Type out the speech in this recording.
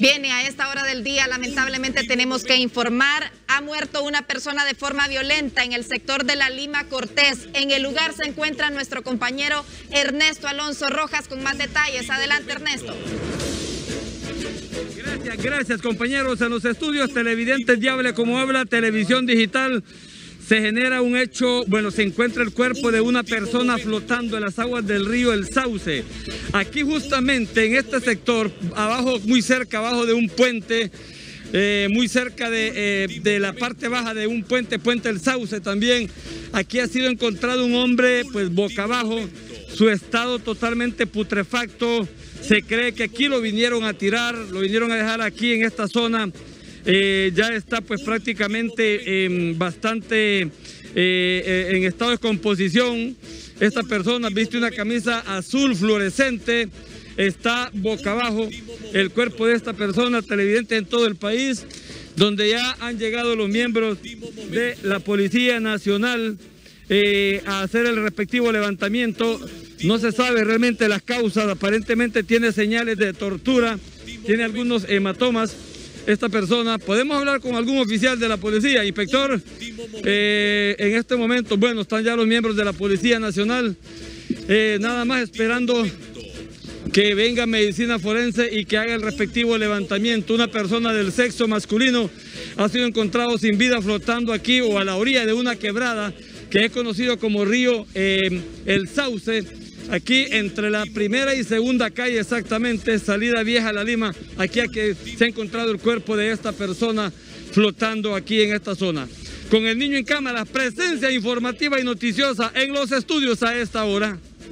Bien, y a esta hora del día lamentablemente tenemos que informar, ha muerto una persona de forma violenta en el sector de la Lima Cortés. En el lugar se encuentra nuestro compañero Ernesto Alonso Rojas con más detalles. Adelante, Ernesto. Gracias, gracias compañeros. En los estudios televidentes Diable como habla, televisión digital se genera un hecho, bueno, se encuentra el cuerpo de una persona flotando en las aguas del río El Sauce. Aquí justamente en este sector, abajo, muy cerca, abajo de un puente, eh, muy cerca de, eh, de, la parte baja de un puente, Puente El Sauce también, aquí ha sido encontrado un hombre pues boca abajo, su estado totalmente putrefacto, se cree que aquí lo vinieron a tirar, lo vinieron a dejar aquí en esta zona eh, ya está pues prácticamente em, bastante eh, eh, en estado de composición. Esta persona viste una camisa azul fluorescente, está boca abajo el cuerpo de esta persona, televidente en todo el país, donde ya han llegado los miembros de la Policía Nacional a hacer el respectivo levantamiento. No se sabe realmente las causas, aparentemente tiene señales de tortura, tiene algunos hematomas esta persona. ¿Podemos hablar con algún oficial de la policía? Inspector, eh, en este momento, bueno, están ya los miembros de la Policía Nacional, eh, nada más esperando que venga medicina forense y que haga el respectivo levantamiento. Una persona del sexo masculino ha sido encontrado sin vida flotando aquí o a la orilla de una quebrada que es conocido como río eh, El Sauce aquí entre la primera y segunda calle exactamente, salida vieja a la Lima, aquí que se ha encontrado el cuerpo de esta persona flotando aquí en esta zona. Con el niño en cámara, presencia informativa y noticiosa en los estudios a esta hora.